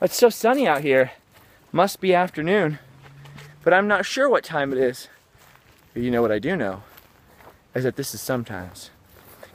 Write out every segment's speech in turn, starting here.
It's so sunny out here. Must be afternoon. But I'm not sure what time it is. But you know what I do know? Is that this is sometimes.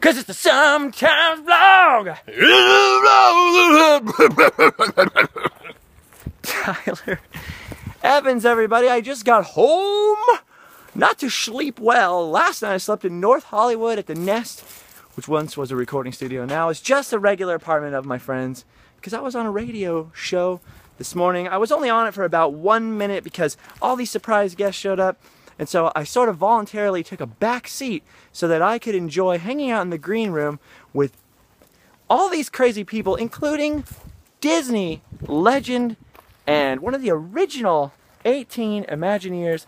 Cause it's the sometimes vlog! Tyler Evans, everybody. I just got home. Not to sleep well. Last night I slept in North Hollywood at the Nest, which once was a recording studio. Now it's just a regular apartment of my friends because I was on a radio show this morning. I was only on it for about one minute because all these surprise guests showed up. And so I sort of voluntarily took a back seat so that I could enjoy hanging out in the green room with all these crazy people, including Disney legend and one of the original 18 Imagineers,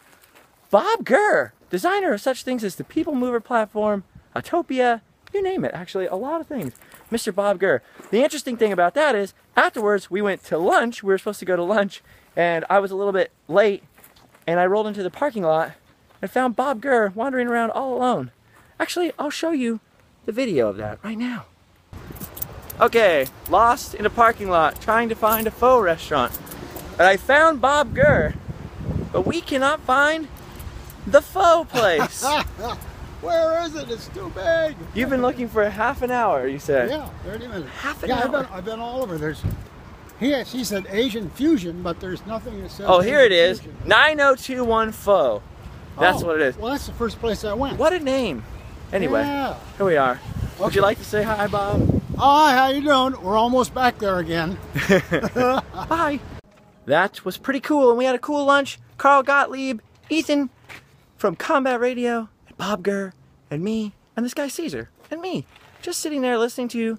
Bob Gurr, designer of such things as the People Mover platform, Autopia, you name it, actually, a lot of things. Mr. Bob Gurr. The interesting thing about that is, afterwards, we went to lunch. We were supposed to go to lunch, and I was a little bit late, and I rolled into the parking lot and found Bob Gurr wandering around all alone. Actually, I'll show you the video of that right now. Okay, lost in a parking lot trying to find a pho restaurant. And I found Bob Gurr, but we cannot find the pho place. Where is it? It's too big. You've been looking for half an hour, you said. Yeah, 30 minutes. Half an yeah, hour. I've been, I've been all over. There's, he, he said Asian fusion, but there's nothing that says Oh, here it Asian is. fusion. 9021 Pho. That's Oh, what it is. Well, that's the first place I went. What a name. Anyway, Yeah. here we are. Would you like to say hi, Bob? Hi, how you doing? We're almost back there again. hi. That was pretty cool, and we had a cool lunch. Carl Gottlieb, Ethan from Combat Radio, and Bob Gurr, and me, and this guy Caesar, and me, just sitting there listening to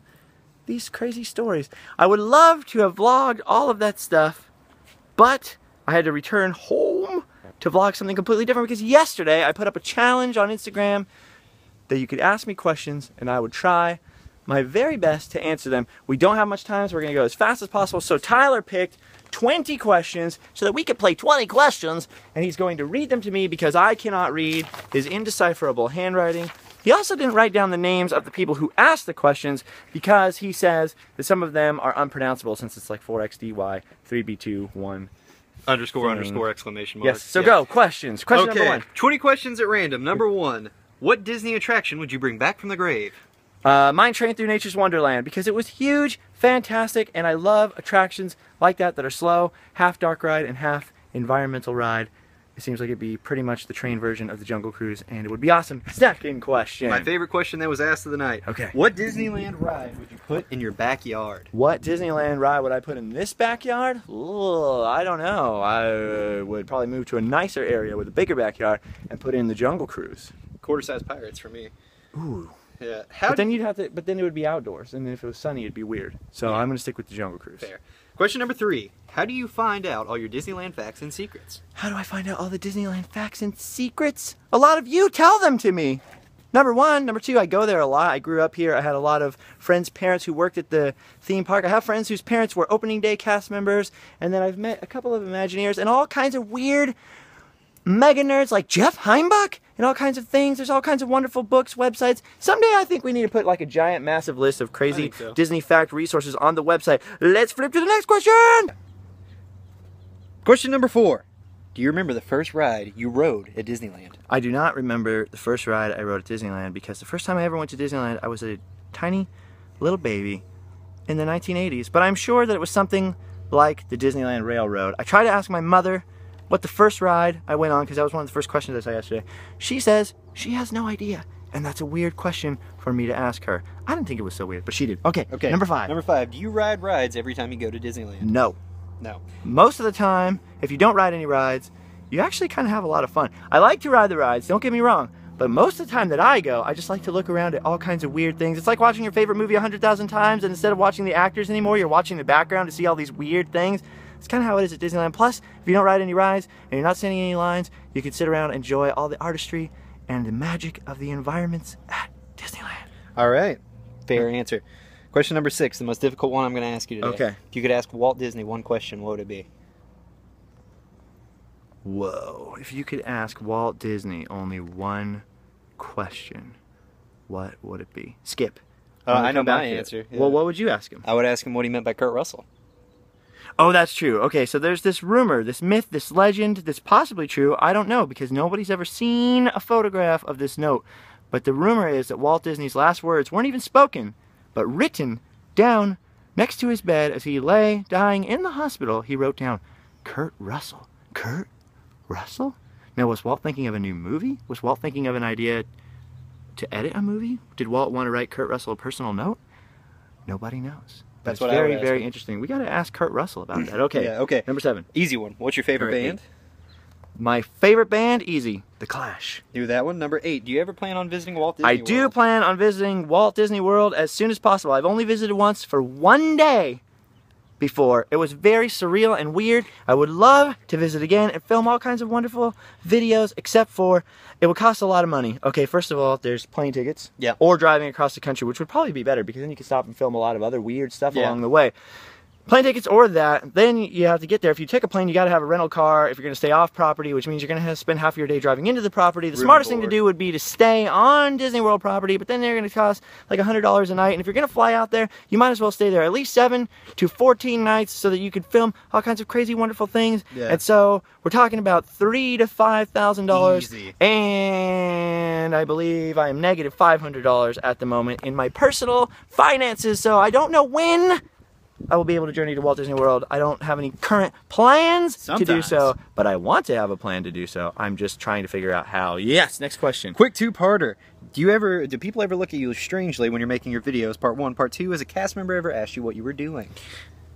these crazy stories. I would love to have vlogged all of that stuff, but I had to return home to vlog something completely different because yesterday I put up a challenge on Instagram that you could ask me questions and I would try my very best to answer them. We don't have much time, so we're going to go as fast as possible. So Tyler picked 20 questions so that we could play 20 questions, and he's going to read them to me because I cannot read his indecipherable handwriting. He also didn't write down the names of the people who asked the questions because he says that some of them are unpronounceable since it's like 4xdy, 3b2, 1. Underscore Thing. underscore exclamation mark. Yes, so Yeah. go. Questions. Question Okay. number one. 20 questions at random. Number one. What Disney attraction would you bring back from the grave? Uh, Mine Train Through Nature's Wonderland because it was huge, fantastic, and I love attractions like that that are slow, half dark ride and half environmental ride. It seems like it'd be pretty much the train version of the Jungle Cruise, and it would be awesome. Second question. My favorite question that was asked of the night. Okay. What Disneyland ride would you put in your backyard? What Disneyland ride would I put in this backyard? Ugh, I don't know. I would probably move to a nicer area with a bigger backyard and put in the Jungle Cruise. Quarter size pirates for me. Ooh. Yeah. How But then you'd have to. But then it would be outdoors, and if it was sunny, it'd be weird. So I'm gonna stick with the Jungle Cruise. Fair. Question number three. How do you find out all your Disneyland facts and secrets? How do I find out all the Disneyland facts and secrets? A lot of you tell them to me. Number one. Number two, I go there a lot. I grew up here. I had a lot of friends' parents who worked at the theme park. I have friends whose parents were opening day cast members. And then I've met a couple of Imagineers and all kinds of weird mega nerds like Jeff Heimbach and all kinds of things. There's all kinds of wonderful books, websites. Someday I think we need to put like a giant, massive list of crazy so. Disney fact resources on the website. Let's flip to the next question. Question number four. Do you remember the first ride you rode at Disneyland? I do not remember the first ride I rode at Disneyland because the first time I ever went to Disneyland, I was a tiny little baby in the 1980s. But I'm sure that it was something like the Disneyland Railroad. I tried to ask my mother what the first ride I went on because that was one of the first questions I saw yesterday. She says she has no idea. And that's a weird question for me to ask her. I didn't think it was so weird, but she did. Okay, Okay. number five. Number five. Do you ride rides every time you go to Disneyland? no. No. most of the time, if you don't ride any rides, you actually kind of have a lot of fun. I like to ride the rides, don't get me wrong, but most of the time that I go, I just like to look around at all kinds of weird things. It's like watching your favorite movie 100,000 times, and instead of watching the actors anymore, you're watching the background to see all these weird things. It's kind of how it is at Disneyland. Plus, if you don't ride any rides and you're not standing any lines, you can sit around and enjoy all the artistry and the magic of the environments at Disneyland. All right. Fair answer. Question number six, the most difficult one I'm going to ask you today. Okay. If you could ask Walt Disney one question, what would it be? Whoa. If you could ask Walt Disney only one question, what would it be? Skip. Uh, I'm gonna I know my answer, yeah. Well, what would you ask him? I would ask him what he meant by Kurt Russell. Oh, that's true. Okay, so there's this rumor, this myth, this legend that's possibly true. I don't know because nobody's ever seen a photograph of this note. But the rumor is that Walt Disney's last words weren't even spoken, but written down next to his bed as he lay dying in the hospital. He wrote down, Kurt Russell. Kurt Russell? Now, was Walt thinking of a new movie? Was Walt thinking of an idea to edit a movie? Did Walt want to write Kurt Russell a personal note? Nobody knows. That's what very, ask very him. interesting. We got to ask Kurt Russell about that. Okay. Yeah, okay. Number seven. Easy one. What's your favorite Number eight. band? My favorite band, easy. The Clash. Do that one. Number eight. Do you ever plan on visiting Walt Disney World? I do plan on visiting Walt Disney World as soon as possible. I've only visited once for one day before. It was very surreal and weird. I would love to visit again and film all kinds of wonderful videos, except for it would cost a lot of money. Okay, first of all, there's plane tickets. Yeah. Or driving across the country, which would probably be better because then you could stop and film a lot of other weird stuff Yeah. along the way. Plane tickets or that, then you have to get there. If you take a plane, you got to have a rental car. If you're going to stay off property, which means you're going to have to spend half your day driving into the property. The Room smartest thing to do would be to stay on Disney World property, but then they're going to cost like $100 a night. And if you're going to fly out there, you might as well stay there at least 7 to 14 nights so that you could film all kinds of crazy, wonderful things. Yeah. And so we're talking about three to $5,000. Easy. And I believe I am negative $500 at the moment in my personal finances. So I don't know when I will be able to journey to Walt Disney World. I don't have any current plans to do so, but I want to have a plan to do so. I'm just trying to figure out how. Yes, next question. Quick two-parter. Do you ever? Do people ever look at you strangely when you're making your videos? Part one, part two. Has a cast member ever asked you what you were doing?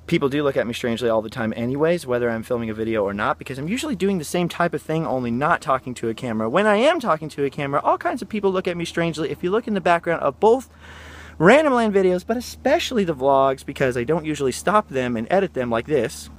People do look at me strangely all the time, anyways, whether I'm filming a video or not, because I'm usually doing the same type of thing, only not talking to a camera. When I am talking to a camera, all kinds of people look at me strangely. If you look in the background of both Randomland videos, but especially the vlogs, because I don't usually stop them and edit them like this,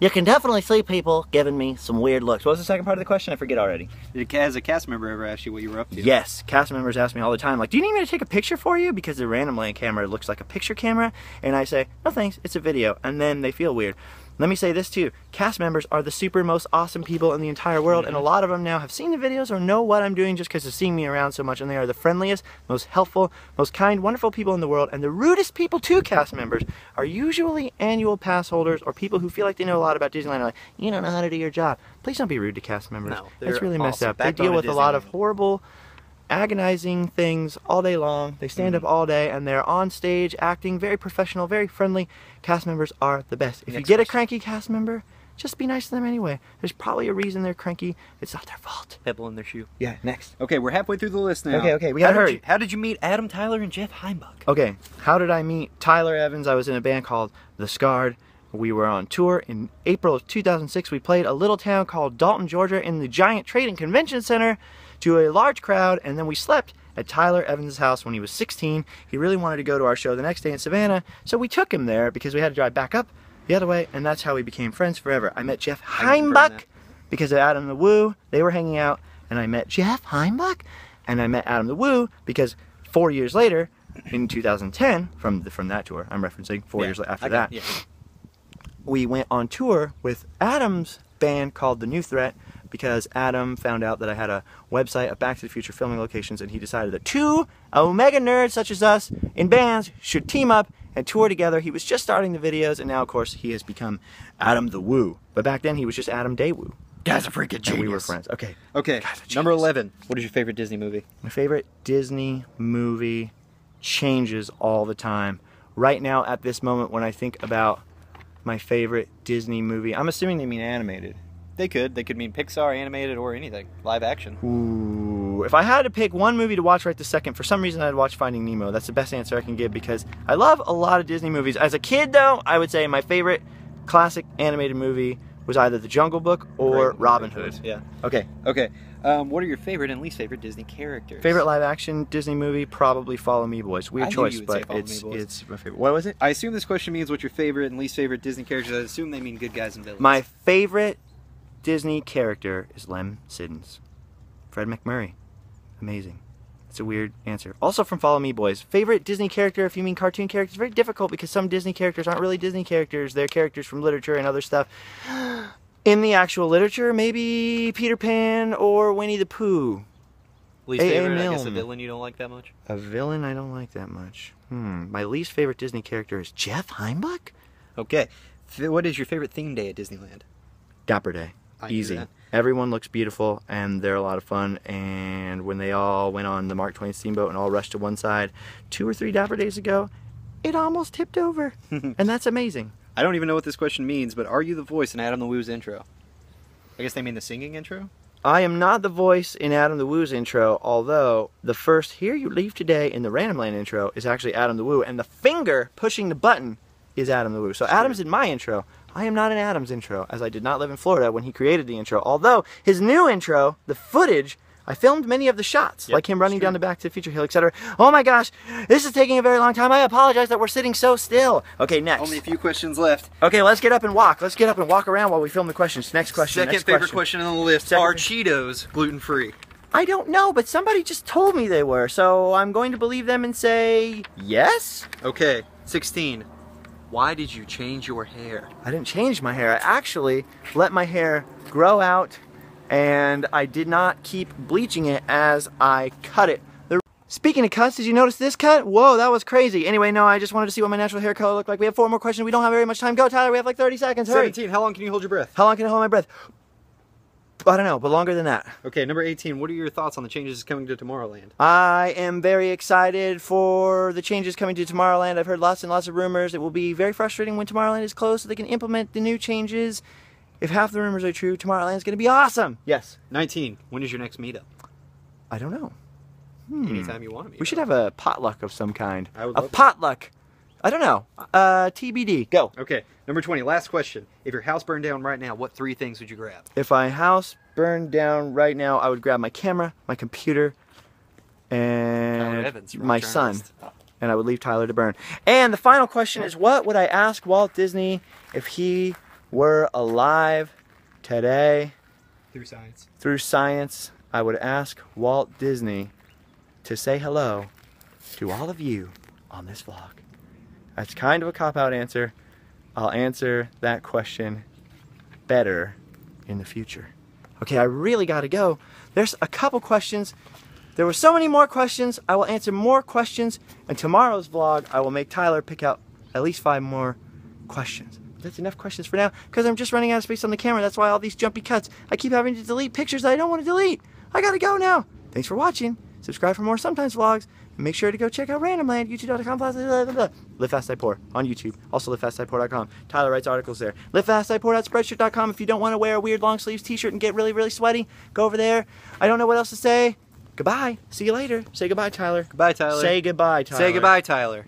you can definitely see people giving me some weird looks. What was the second part of the question? I forget already. Did a, has a cast member ever asked you what you were up to? Yes, cast members ask me all the time, like, do you need me to take a picture for you? Because the Randomland camera looks like a picture camera. And I say, no thanks, it's a video. And then they feel weird. Let me say this too. Cast members are the super most awesome people in the entire world. And a lot of them now have seen the videos or know what I'm doing just because of seeing me around so much. And they are the friendliest, most helpful, most kind, wonderful people in the world. And the rudest people to cast members are usually annual pass holders or people who feel like they know a lot about Disneyland. are Like, you don't know how to do your job. Please don't be rude to cast members. No, they're really messed awesome. up. They deal with a lot of horrible agonizing things all day long. They stand Mm-hmm. up all day and they're on stage acting very professional, very friendly. Cast members are the best. If Next you get a cranky cast member, just be nice to them anyway. There's probably a reason they're cranky. It's not their fault. Pebble in their shoe. Yeah, next. Okay, we're halfway through the list now. Okay, okay, we How gotta did hurry. you- how did you meet Adam Tyler and Jeff Heimbach? Okay, how did I meet Tyler Evans? I was in a band called The Scarred. We were on tour in April of 2006. We played a little town called Dalton, Georgia in the giant trade and convention center to a large crowd and then we slept at Tyler Evans' house when he was 16. He really wanted to go to our show the next day in Savannah, so we took him there because we had to drive back up the other way and that's how we became friends forever. I met Jeff you confirm Heimbach that? because of Adam the Woo. They were hanging out and I met Jeff Heimbach and I met Adam the Woo because four years later in 2010 from the, from that tour I'm referencing four Yeah, years after that yeah. We went on tour with Adam's band called The New Threat because Adam found out that I had a website of Back to the Future filming locations and he decided that two Omega nerds such as us in bands should team up and tour together. He was just starting the videos and now of course he has become Adam the Woo. But back then he was just Adam Daewoo. Guy's a freaking And we were friends. Okay. Okay, a number 11. What is your favorite Disney movie? My favorite Disney movie changes all the time. Right now, at this moment, when I think about my favorite Disney movie, I'm assuming they mean animated. They could. They could mean Pixar, animated, or anything. Live action. Ooh, if I had to pick one movie to watch right this second, for some reason I'd watch Finding Nemo. That's the best answer I can give because I love a lot of Disney movies. As a kid, though, I would say my favorite classic animated movie was either The Jungle Book or Great Robin Hood. Yeah. Okay, Okay. Um, what are your favorite and least favorite Disney characters? favorite live action Disney movie probably Follow Me Boys. Weird choice, you would say but it's it's my favorite. What was it? I assume this question means what's your favorite and least favorite Disney characters. I assume they mean good guys and villains. My favorite Disney character is Lem Siddons. Fred MacMurray. Amazing. It's a weird answer. Also from Follow Me Boys. Favorite Disney character, if you mean cartoon characters, very difficult because some Disney characters aren't really Disney characters. They're characters from literature and other stuff. In the actual literature, maybe Peter Pan or Winnie the Pooh. least A.A. favorite, I guess, a villain you don't like that much. A villain I don't like that much. Hmm. My least favorite Disney character is Jeff Heimbach? Okay. What is your favorite theme day at Disneyland? Dapper Day. I Easy. Everyone looks beautiful and they're a lot of fun. And when they all went on the Mark Twain steamboat and all rushed to one side two or three Dapper Days ago, it almost tipped over. and that's amazing. I don't even know what this question means, but are you the voice in Adam the Woo's intro? I guess they mean the singing intro. I am not the voice in Adam the Woo's intro, although the first Here You Leave Today in the Randomland intro is actually Adam the Woo, and the finger pushing the button is Adam the Woo. So Adam's in my intro. I am not in Adam's intro, as I did not live in Florida when he created the intro. Although his new intro, the footage, I filmed many of the shots, Yep, like him running down the Back to the Future hill, etc. Oh my gosh, this is taking a very long time. I apologize that we're sitting so still. Okay, next. Only a few questions left. Okay, let's get up and walk. Let's get up and walk around while we film the questions. Next question. Second next favorite question. on the list Second are Cheetos gluten free. I don't know, but somebody just told me they were, so I'm going to believe them and say yes. Okay, 16. Why did you change your hair? I didn't change my hair. I actually let my hair grow out and I did not keep bleaching it as I cut it. The- Speaking of cuts, did you notice this cut? Whoa, that was crazy. Anyway, no, I just wanted to see what my natural hair color looked like. We have four more questions. We don't have very much time. Go, Tyler. We have like 30 seconds. Hurry. 17. How long can you hold your breath? How long can I hold my breath? I don't know, but longer than that. Okay, number 18. What are your thoughts on the changes coming to Tomorrowland? I am very excited for the changes coming to Tomorrowland. I've heard lots and lots of rumors. It will be very frustrating when Tomorrowland is closed so they can implement the new changes. If half the rumors are true, Tomorrowland is going to be awesome. Yes. 19. When is your next meetup? I don't know. Anytime you want to meet. Hmm. We should have a potluck of some kind. I would a love potluck. I don't know. Uh, TBD. Go. Okay, number 20. Last question. If your house burned down right now, what three things would you grab? If my house burned down right now, I would grab my camera, my computer, and my son. and I would leave Tyler to burn. And the final question is what would I ask Walt Disney if he were alive today Through science. through science? I would ask Walt Disney to say hello to all of you on this vlog. That's kind of a cop out answer. I'll answer that question better in the future. Okay, I really got to go. There's a couple questions. There were so many more questions. I will answer more questions. And tomorrow's vlog, I will make Tyler pick out at least five more questions. That's enough questions for now because I'm just running out of space on the camera. That's why all these jumpy cuts. I keep having to delete pictures that I don't want to delete. I gotta go now. Thanks for watching. Subscribe for more Sometimes vlogs. Make sure to go check out Randomland, youtube.com, blah, blah, blah. Live Fast Die Poor on YouTube. Also livefastdiepoor.com. Tyler writes articles there. Livefastdiepoor.spreadshirt.com. If you don't want to wear a weird long sleeves t-shirt and get really, really sweaty, go over there. I don't know what else to say. Goodbye. See you later. Say goodbye, Tyler. Goodbye, Tyler. Say goodbye, Tyler. Say goodbye, Tyler.